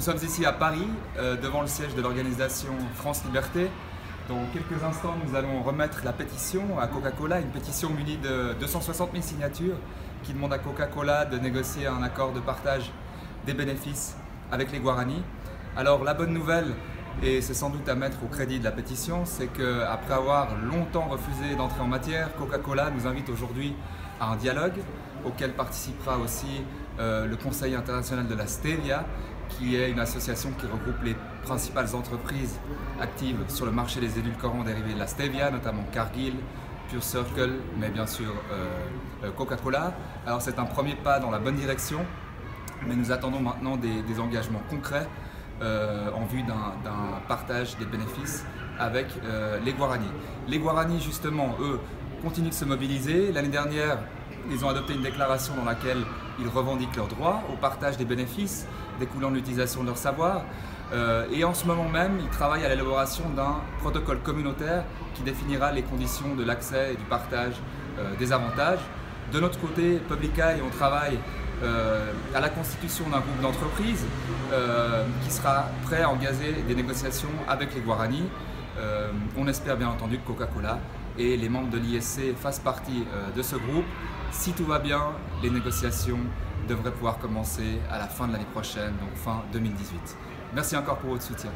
Nous sommes ici à Paris, euh, devant le siège de l'organisation France Liberté. Dans quelques instants, nous allons remettre la pétition à Coca-Cola, une pétition munie de 260 000 signatures qui demande à Coca-Cola de négocier un accord de partage des bénéfices avec les Guarani. Alors la bonne nouvelle, et c'est sans doute à mettre au crédit de la pétition, c'est qu'après avoir longtemps refusé d'entrer en matière, Coca-Cola nous invite aujourd'hui à un dialogue auquel participera aussi euh, le Conseil international de la Stevia, qui est une association qui regroupe les principales entreprises actives sur le marché des édulcorants dérivés de la stevia, notamment Cargill, Pure Circle, mais bien sûr euh, euh, Coca-Cola. Alors c'est un premier pas dans la bonne direction, mais nous attendons maintenant des, engagements concrets en vue d'un partage des bénéfices avec les Guarani. Les Guarani, justement, eux, continuent de se mobiliser. L'année dernière, ils ont adopté une déclaration dans laquelle ils revendiquent leurs droits au partage des bénéfices découlant de l'utilisation de leur savoir. Euh, et en ce moment même, ils travaillent à l'élaboration d'un protocole communautaire qui définira les conditions de l'accès et du partage euh, des avantages. De notre côté, Publica, on travaille euh, à la constitution d'un groupe d'entreprises qui sera prêt à engager des négociations avec les Guarani. on espère bien entendu que Coca-Cola et les membres de l'ISC fassent partie de ce groupe. Si tout va bien, les négociations devrait pouvoir commencer à la fin de l'année prochaine, donc fin 2018. Merci encore pour votre soutien.